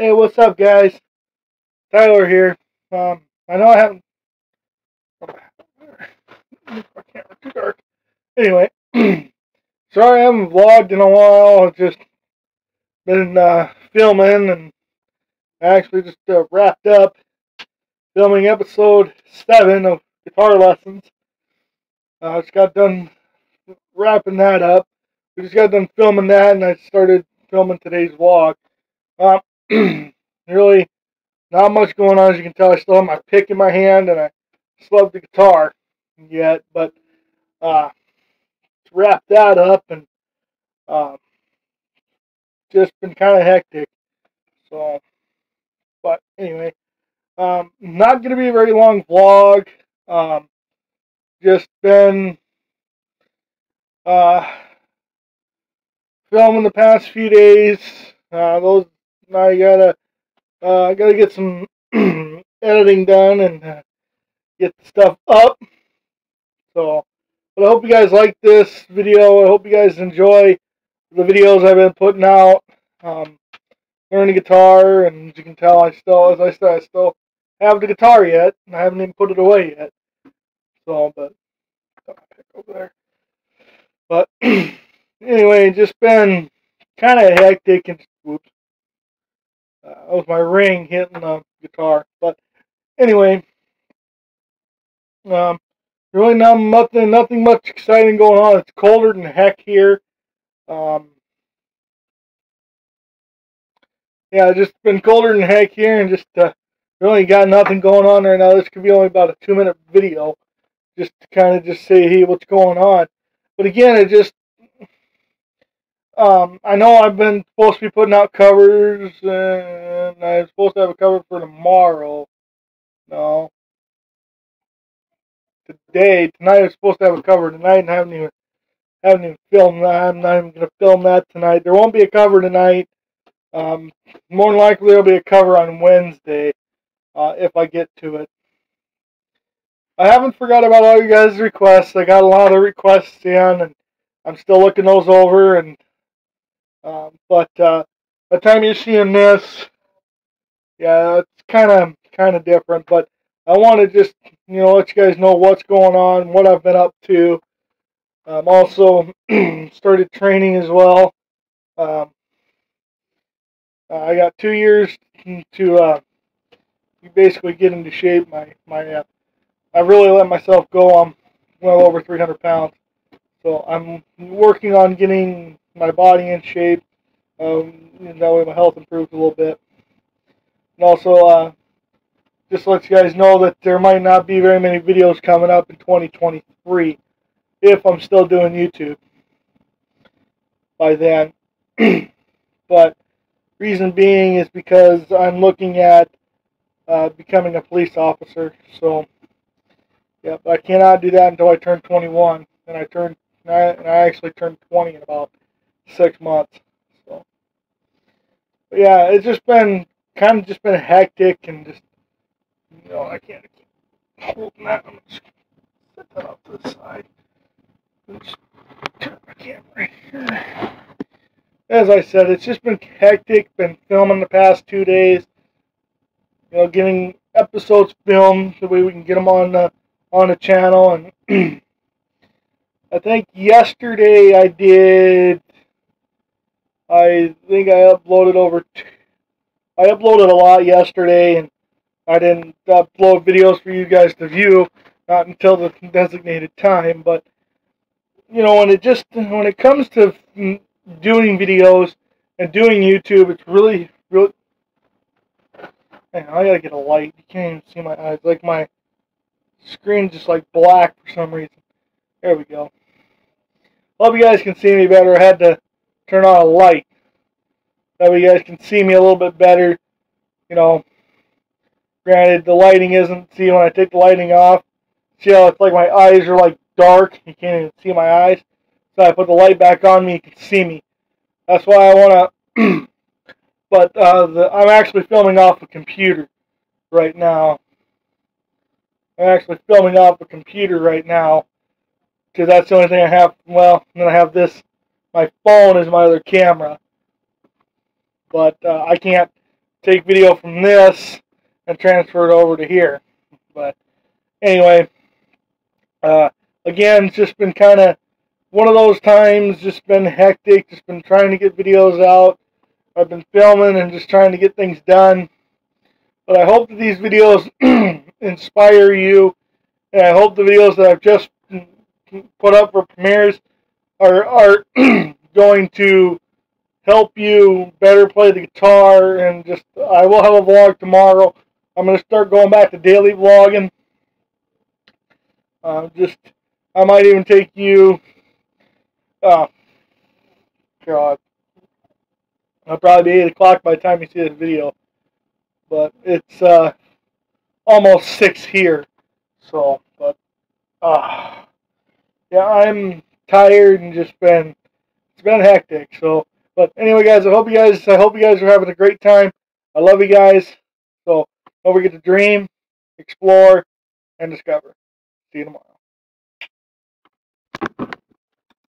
Hey, what's up, guys? Tylor here. Um, I know I haven't. My camera too dark. Anyway, sorry I haven't vlogged in a while. I've just been uh, filming and actually just uh, wrapped up filming episode seven of guitar lessons. I uh, just got done wrapping that up. We just got done filming that, and I started filming today's vlog. Um, really not much going on as you can tell. I still have my pick in my hand and I still have the guitar yet, but uh, to wrap that up and uh, just been kind of hectic. So, but anyway, um, not going to be a very long vlog. Um, just been uh, filming the past few days. Uh, those I gotta uh, I gotta get some editing done and uh, get the stuff up. So, but I hope you guys like this video. I hope you guys enjoy the videos I've been putting out. Um, learning guitar, and as you can tell, I still, as I said, I still have the guitar yet. And I haven't even put it away yet. So, but over there. But anyway, just been kind of hectic and whoops. Uh, that was my ring hitting the guitar. But anyway, um, really not nothing, nothing much exciting going on. It's colder than heck here. Um, yeah, just been colder than heck here, and just uh, really got nothing going on right now. This could be only about a two-minute video, just to kind of just say, hey, what's going on. But again, it just um, I know I've been supposed to be putting out covers, and I'm supposed to have a cover for tomorrow. No. Today, tonight, I'm supposed to have a cover tonight, and I haven't even haven't even filmed that. I'm not even going to film that tonight. There won't be a cover tonight. Um, more than likely, there'll be a cover on Wednesday uh, if I get to it. I haven't forgot about all you guys' requests. I got a lot of requests in, and I'm still looking those over and um, but uh, by the time you're seeing this, yeah, it's kind of kind of different. But I want to just you know let you guys know what's going on, what I've been up to. Um, also started training as well. Um, I got two years to uh, basically get into shape. My my uh, I really let myself go. I'm well over 300 pounds, so I'm working on getting my body in shape. Um, and that way my health improves a little bit. And also, uh, just let you guys know that there might not be very many videos coming up in 2023 if I'm still doing YouTube by then. but reason being is because I'm looking at uh, becoming a police officer. So, yeah, but I cannot do that until I turn 21, and I turn and I, and I actually turned 20 in about six months. So, but yeah, it's just been kind of just been hectic and just you know I can't keep holding that. I'm just set that off to the side. Turn my camera. As I said, it's just been hectic. Been filming the past two days. You know, getting episodes filmed the way we can get them on the on the channel and. I think yesterday I did I think I uploaded over. T- I uploaded a lot yesterday, and I didn't upload videos for you guys to view not until the designated time. But you know, when it just when it comes to doing videos and doing YouTube, it's really really. Man, I gotta get a light. You can't even see my eyes. Like my screen's just like black for some reason. There we go. Hope you guys can see me better. I had to turn on a light. That way you guys can see me a little bit better. You know, granted the lighting isn't, see when I take the lighting off, see how it's like my eyes are like dark. You can't even see my eyes. So I put the light back on me, you can see me. That's why I want to, but uh, the, I'm actually filming off a computer right now. I'm actually filming off a computer right now because that's the only thing I have. Well, then I have this my phone is my other camera. But uh, I can't take video from this and transfer it over to here. But anyway, uh, again, it's just been kind of one of those times, just been hectic, just been trying to get videos out. I've been filming and just trying to get things done. But I hope that these videos inspire you, and I hope the videos that I've just put up for premieres are are going to help you better play the guitar. And just I will have a vlog tomorrow. I'm going to start going back to daily vlogging. Uh, just I might even take you. Oh, God. It'll probably be 8 o'clock by the time you see this video. But it's uh, almost 6 here. So, but, uh, yeah, I'm tired and just been it's been hectic. So, but anyway, guys, I hope you guys I hope you guys are having a great time. I love you guys. So don't forget to dream, explore, and discover. See you tomorrow.